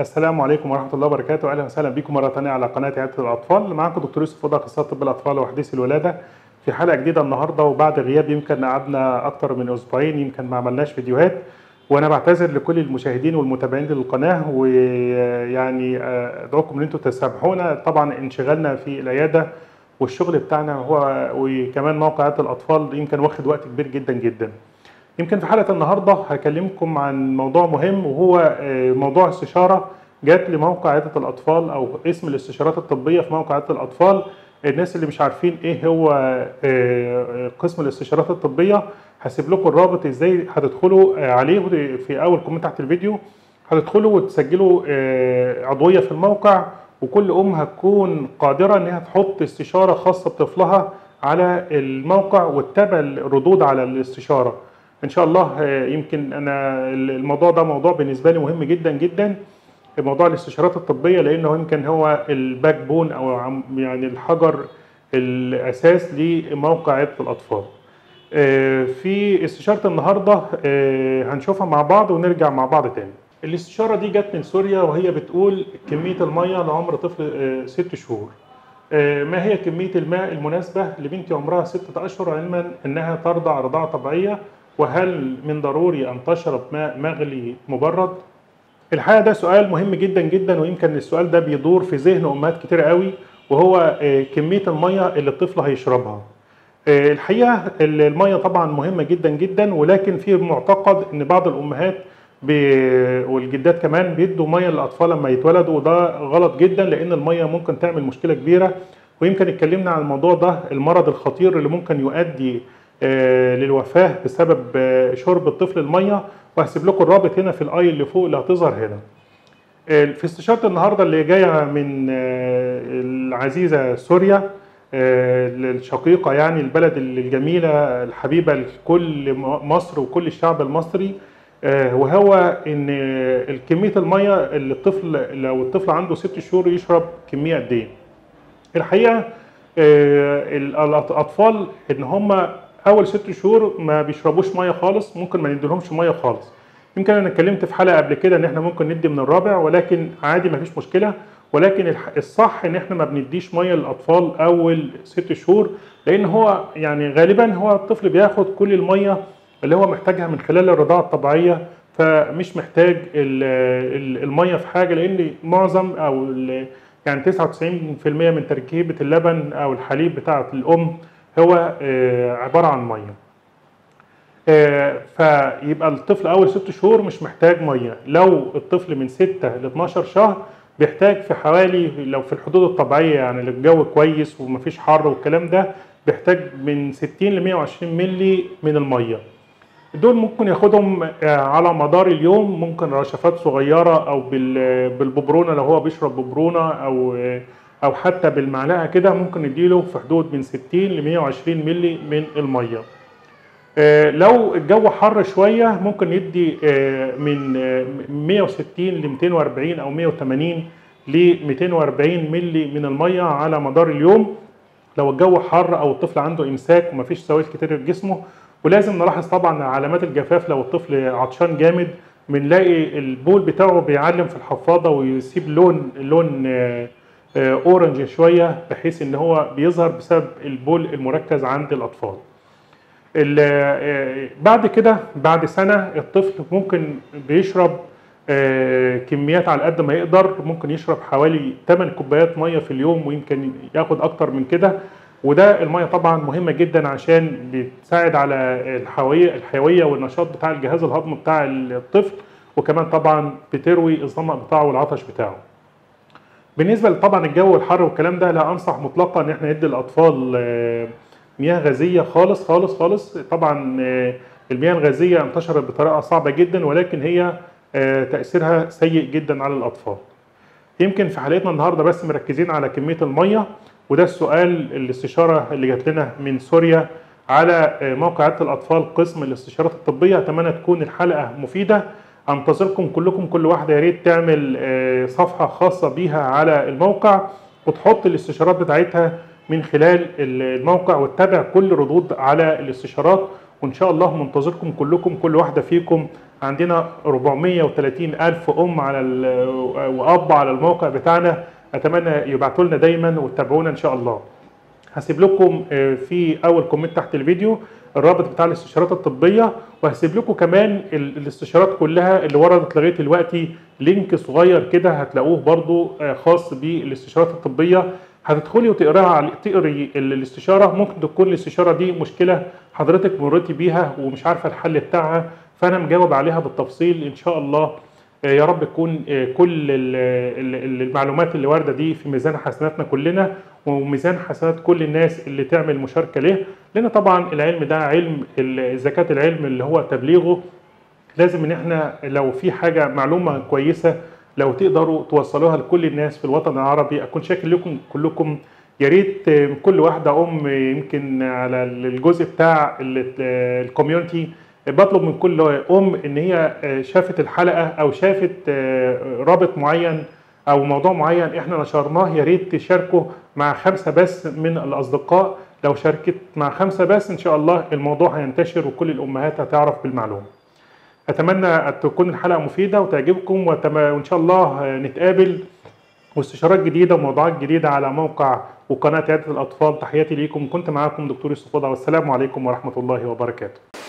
السلام عليكم ورحمة الله وبركاته. أهلا وسهلا بكم مرة ثانية على قناة عياده الأطفال. معاكم دكتور يوسف فضل اخصائي طب الأطفال وحديث الولادة. في حلقة جديدة النهارده وبعد غياب يمكن قعدنا أكتر من أسبوعين يمكن ما عملناش فيديوهات. وأنا بعتذر لكل المشاهدين والمتابعين للقناة ويعني ادعوكم إن أنتم تسامحونا. طبعا انشغالنا في العيادة والشغل بتاعنا هو وكمان موقع عياده الأطفال يمكن واخد وقت كبير جدا جدا. يمكن في حلقة النهارده هكلمكم عن موضوع مهم وهو موضوع استشارة جات لموقع عياده الأطفال أو اسم الاستشارات الطبية في موقع عياده الأطفال. الناس اللي مش عارفين إيه هو قسم الاستشارات الطبية هسيب لكم الرابط إزاي هتدخلوا عليه في أول كومنت تحت الفيديو. هتدخلوا وتسجلوا عضوية في الموقع وكل أم هتكون قادرة انها تحط استشارة خاصة بطفلها على الموقع وتتابع الردود على الاستشارة. إن شاء الله يمكن أنا الموضوع ده موضوع بالنسبة لي مهم جدا جدا. موضوع الاستشارات الطبية لأنه يمكن هو ال backbone أو يعني الحجر الأساس لموقع الأطفال. في استشارة النهارده هنشوفها مع بعض ونرجع مع بعض تاني. الاستشارة دي جت من سوريا وهي بتقول كمية المية لعمر طفل ست شهور. ما هي كمية الماء المناسبة لبنتي عمرها ستة أشهر علما إنها ترضع رضاعة طبيعية وهل من ضروري أن تشرب ماء مغلي مبرد؟ الحقيقة ده سؤال مهم جدا جدا ويمكن السؤال ده بيدور في ذهن أمهات كتير قوي وهو كمية المية اللي الطفل هيشربها. الحقيقة المية طبعا مهمة جدا جدا ولكن في معتقد إن بعض الأمهات والجدات كمان بيدوا مية للأطفال لما يتولدوا وده غلط جدا لأن المية ممكن تعمل مشكلة كبيرة. ويمكن اتكلمنا عن الموضوع ده المرض الخطير اللي ممكن يؤدي للوفاة بسبب شرب الطفل المية وهسيب لكم الرابط هنا في الآي اللي فوق اللي هتظهر هنا. في استشارة النهارده اللي جاية من العزيزة سوريا الشقيقة يعني البلد الجميلة الحبيبة لكل مصر وكل الشعب المصري وهو إن كمية المية اللي الطفل لو الطفل عنده ست شهور يشرب كمية قد إيه. الحقيقة الأطفال إن هم أول ست شهور ما بيشربوش مية خالص ممكن ما نديلهمش مية خالص. يمكن أنا اتكلمت في حلقة قبل كده إن إحنا ممكن ندي من الرابع ولكن عادي ما فيش مشكلة. ولكن الصح إن إحنا ما بنديش مية للأطفال أول ست شهور لأن هو يعني غالبا هو الطفل بياخد كل المية اللي هو محتاجها من خلال الرضاعة الطبيعية فمش محتاج المية في حاجة لأن معظم أو يعني 99% من تركيبة اللبن أو الحليب بتاعة الأم هو عبارة عن مية. فيبقى الطفل أول ست شهور مش محتاج مية. لو الطفل من 6 ل 12 شهر بيحتاج في حوالي لو في الحدود الطبيعية يعني الجو كويس ومفيش حر والكلام ده بيحتاج من 60 ل 120 ملي من المية. دول ممكن ياخدهم على مدار اليوم. ممكن رشفات صغيرة أو بالببرونة لو هو بيشرب ببرونة أو أو حتى بالمعلقة كده ممكن نديله في حدود من 60 ل 120 ملي من المية. لو الجو حر شوية ممكن ندي من 160 ل 240 أو 180 ل 240 ملي من المية على مدار اليوم. لو الجو حر أو الطفل عنده إمساك ومفيش سوائل كتير في جسمه ولازم نلاحظ طبعا علامات الجفاف لو الطفل عطشان جامد بنلاقي البول بتاعه بيعلم في الحفاضة ويسيب لون لون أورنج شوية بحيث إن هو بيظهر بسبب البول المركز عند الأطفال. بعد كده بعد سنة الطفل ممكن بيشرب كميات على قد ما يقدر. ممكن يشرب حوالي 8 كوبايات مية في اليوم ويمكن ياخد أكتر من كده. وده المية طبعا مهمة جدا عشان بتساعد على الحيويه الحيوية والنشاط بتاع الجهاز الهضمي بتاع الطفل. وكمان طبعا بتروي الظمأ بتاعه والعطش بتاعه. بالنسبة طبعا الجو الحر والكلام ده لا أنصح مطلقا إن إحنا ندي الأطفال مياه غازية خالص خالص خالص. طبعا المياه الغازية انتشرت بطريقة صعبة جدا ولكن هي تأثيرها سيء جدا على الأطفال. يمكن في حلقتنا النهارده بس مركزين على كمية الميه وده السؤال الاستشارة اللي جات لنا من سوريا على موقع عياده الأطفال قسم الاستشارات الطبية. أتمنى تكون الحلقة مفيدة. أنتظركم كلكم كل واحدة يا ريت تعمل صفحة خاصة بيها على الموقع وتحط الاستشارات بتاعتها من خلال الموقع وتتابع كل ردود على الاستشارات. وإن شاء الله منتظركم كلكم كل واحدة فيكم. عندنا 430 ألف أم على وأب على الموقع بتاعنا. أتمنى يبعتوا لنا دايما وتتابعونا إن شاء الله. هسيب لكم آه، في أول comment تحت الفيديو الرابط بتاع الاستشارات الطبية وهسيب لكم كمان ال- الاستشارات كلها اللي وردت لغاية دلوقتي link صغير كده هتلاقوه برضو آه، خاص بالاستشارات الطبية. هتدخلي وتقراها على- تقري ال- الاستشارة. ممكن تكون الاستشارة دي مشكلة حضرتك مريتي بيها ومش عارفة الحل بتاعها فأنا مجاوب عليها بالتفصيل إن شاء الله. يا رب تكون آه، كل ال- ال- ال- المعلومات اللي واردة دي في ميزان حسناتنا كلنا وميزان حسنات كل الناس اللي تعمل مشاركة له لأن طبعا العلم ده علم زكاة العلم اللي هو تبليغه لازم إن إحنا لو في حاجة معلومة كويسة لو تقدروا توصلوها لكل الناس في الوطن العربي. أكون شاكر لكم كلكم. يا ريت آه، كل واحدة أم يمكن على الجزء بتاع الكوميونتي بطلب من كل أم إن هي آه، شافت الحلقة أو شافت آه، رابط معين أو موضوع معين إحنا نشرناه يا ريت تشاركوا مع خمسة بس من الأصدقاء. لو شاركت مع خمسة بس إن شاء الله الموضوع هينتشر وكل الأمهات هتعرف بالمعلومة. أتمنى أن تكون الحلقة مفيدة وتعجبكم وإن شاء الله نتقابل. واستشارات جديدة وموضوعات جديدة على موقع وقناة عياده الأطفال. تحياتي ليكم. كنت معاكم دكتور يوسف والسلام عليكم ورحمة الله وبركاته.